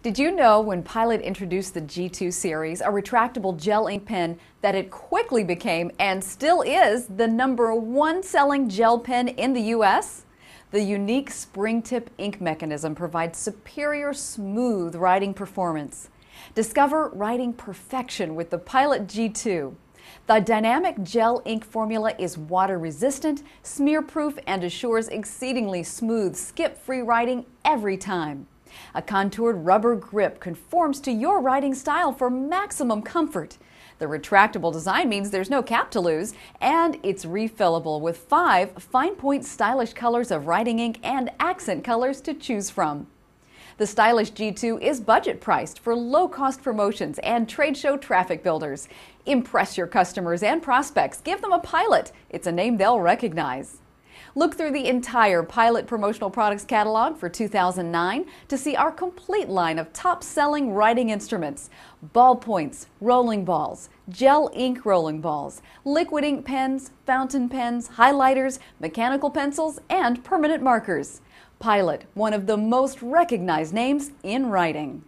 Did you know when Pilot introduced the G2 series, a retractable gel ink pen, that it quickly became and still is the number one selling gel pen in the U.S.? The unique spring tip ink mechanism provides superior smooth writing performance. Discover writing perfection with the Pilot G2. The dynamic gel ink formula is water resistant, smear proof, and assures exceedingly smooth, skip free writing every time. A contoured rubber grip conforms to your writing style for maximum comfort. The retractable design means there's no cap to lose, and it's refillable with five fine point stylish colors of writing ink and accent colors to choose from. The stylish G2 is budget priced for low cost promotions and trade show traffic builders. Impress your customers and prospects. Give them a pilot. It's a name they'll recognize. Look through the entire Pilot promotional products catalog for 2009 to see our complete line of top selling writing instruments ballpoints, rolling balls, gel ink rolling balls, liquid ink pens, fountain pens, highlighters, mechanical pencils, and permanent markers. Pilot, one of the most recognized names in writing.